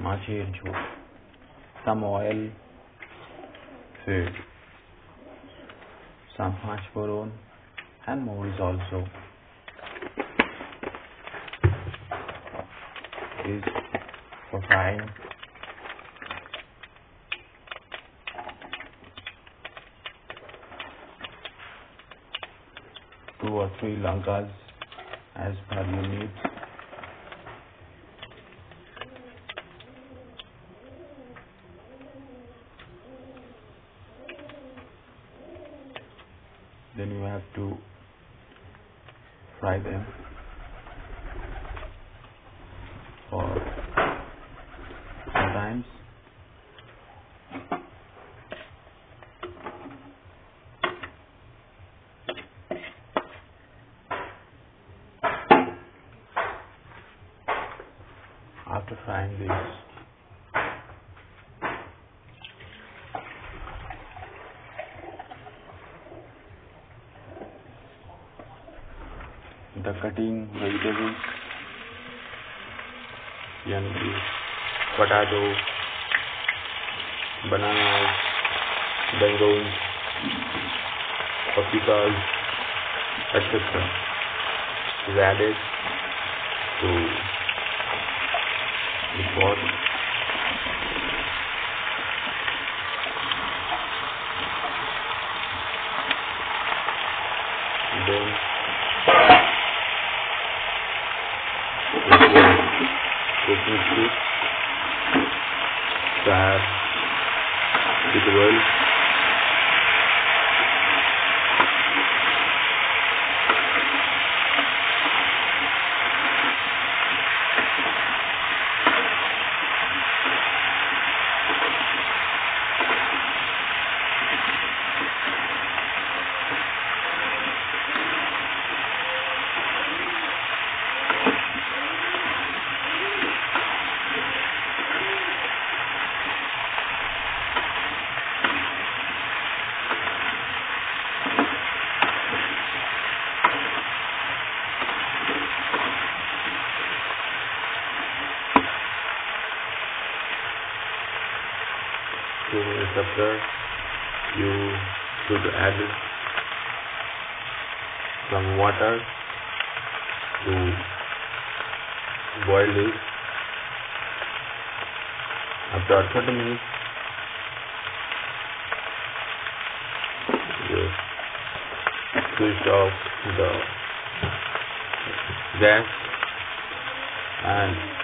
Macher jhol. Some oil, food. Some hashboron and more is also is for frying. Two or three lankas as per your needs. Then you have to fry them. For sometimes. After frying this the cutting vegetables यानी कि potato bananas mangoes paprikas etc is added to the pot cooking stick minutes after you should add some water to boil it after 30 minutes you switch off the gas and